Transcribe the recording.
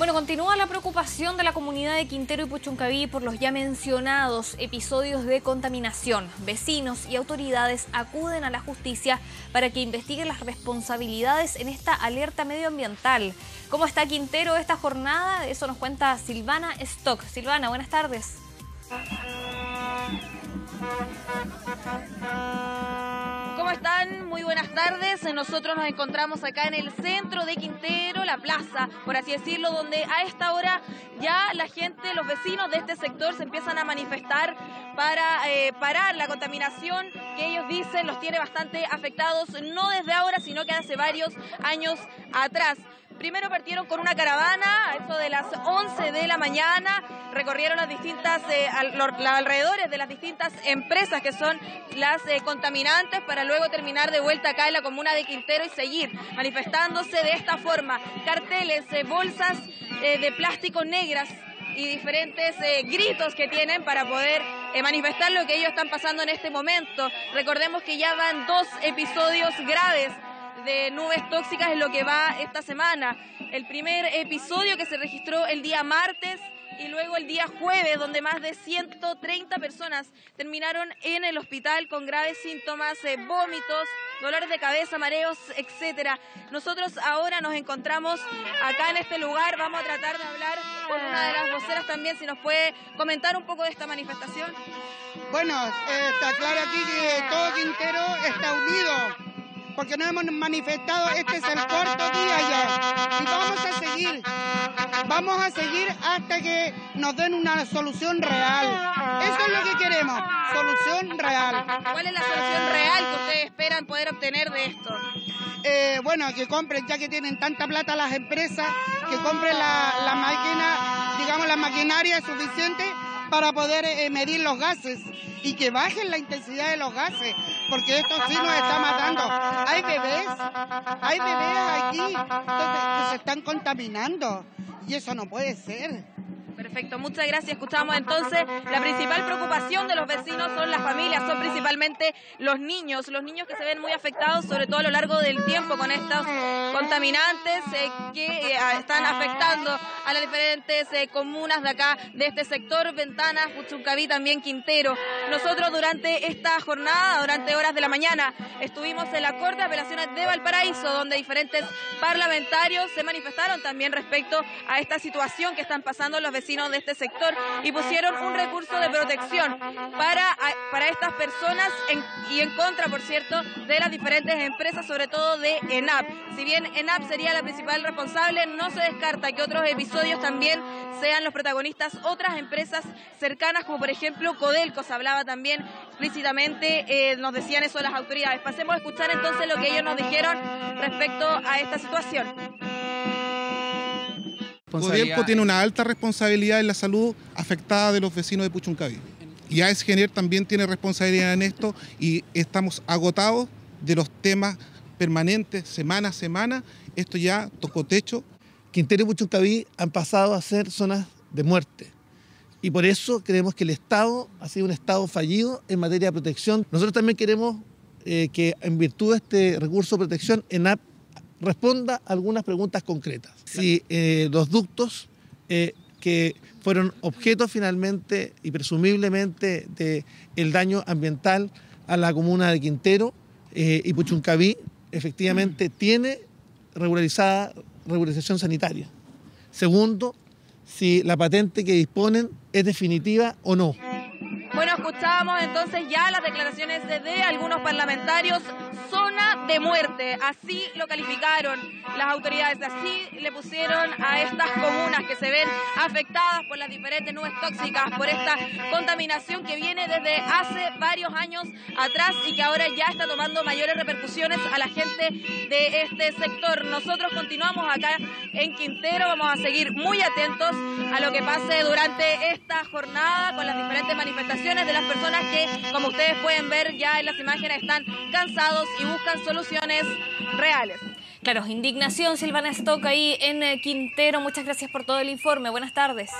Bueno, continúa la preocupación de la comunidad de Quintero y Puchuncaví por los ya mencionados episodios de contaminación. Vecinos y autoridades acuden a la justicia para que investiguen las responsabilidades en esta alerta medioambiental. ¿Cómo está Quintero esta jornada? Eso nos cuenta Silvana Stock. Silvana, buenas tardes. ¿Cómo están? Muy buenas tardes. Nosotros nos encontramos acá en el centro de Quintero, la plaza, por así decirlo, donde a esta hora ya la gente, los vecinos de este sector se empiezan a manifestar para eh, parar la contaminación que ellos dicen los tiene bastante afectados, no desde ahora, sino que hace varios años atrás. Primero partieron con una caravana, eso de las 11 de la mañana, recorrieron las distintas, eh, los alrededores de las distintas empresas que son las eh, contaminantes para luego terminar de vuelta acá en la comuna de Quintero y seguir manifestándose de esta forma. Carteles, eh, bolsas de plástico negras y diferentes gritos que tienen para poder manifestar lo que ellos están pasando en este momento. Recordemos que ya van dos episodios graves de nubes tóxicas en lo que va esta semana. El primer episodio que se registró el día martes y luego el día jueves, donde más de 130 personas terminaron en el hospital con graves síntomas, eh, vómitos, dolores de cabeza, mareos, etcétera. Nosotros ahora nos encontramos acá en este lugar, vamos a tratar de hablar con una de las voceras también, si nos puede comentar un poco de esta manifestación. Bueno, eh, está claro aquí que todo Quintero está porque no hemos manifestado, este es el cuarto día ya. Y vamos a seguir, vamos a seguir hasta que nos den una solución real. Eso es lo que queremos, solución real. ¿Cuál es la solución real que ustedes esperan poder obtener de esto? Eh, bueno, que compren, ya que tienen tanta plata las empresas, que compren la, la máquina, digamos, la maquinaria suficiente para poder eh, medir los gases y que bajen la intensidad de los gases, porque esto sí nos está matando. Hay bebés, hay bebés aquí que se están contaminando y eso no puede ser. Perfecto, muchas gracias. Escuchamos entonces, la principal preocupación de los vecinos son las familias, son principalmente los niños, los niños que se ven muy afectados, sobre todo a lo largo del tiempo, con estos contaminantes eh, que eh, están afectando a las diferentes eh, comunas de acá, de este sector, Ventanas, Puchuncaví, también Quintero. Nosotros durante esta jornada, durante horas de la mañana, estuvimos en la Corte de Apelaciones de Valparaíso, donde diferentes parlamentarios se manifestaron también respecto a esta situación que están pasando los vecinos de este sector y pusieron un recurso de protección para, para estas personas y en contra, por cierto, de las diferentes empresas, sobre todo de ENAP. Si bien ENAP sería la principal responsable, no se descarta que otros episodios también sean los protagonistas otras empresas cercanas, como por ejemplo Codelco, se hablaba también explícitamente, eh, nos decían eso las autoridades. Pasemos a escuchar entonces lo que ellos nos dijeron respecto a esta situación. Codelco tiene una alta responsabilidad en la salud afectada de los vecinos de Puchuncaví. Y AESGENER también tiene responsabilidad en esto y estamos agotados de los temas permanentes, semana a semana. Esto ya tocó techo. Quintero y Puchuncaví han pasado a ser zonas de muerte. Y por eso creemos que el Estado ha sido un Estado fallido en materia de protección. Nosotros también queremos eh, que en virtud de este recurso de protección, ENAP responda algunas preguntas concretas. Si eh, los ductos eh, que fueron objeto finalmente y presumiblemente del el daño ambiental a la comuna de Quintero eh, y Puchuncaví efectivamente mm. tiene regularizada regularización sanitaria. Segundo, si la patente que disponen es definitiva o no. Bueno, escuchábamos entonces ya las declaraciones de algunos parlamentarios zona de muerte, así lo calificaron las autoridades, así le pusieron a estas comunas que se ven afectadas por las diferentes nubes tóxicas, por esta contaminación que viene desde hace varios años atrás y que ahora ya está tomando mayores repercusiones a la gente de este sector. Nosotros continuamos acá en Quintero, vamos a seguir muy atentos a lo que pase durante esta jornada con las diferentes manifestaciones de las personas que, como ustedes pueden ver ya en las imágenes, están cansados y buscan soluciones reales. Claro, indignación, Silvana Stock ahí en eh, Quintero. Muchas gracias por todo el informe. Buenas tardes.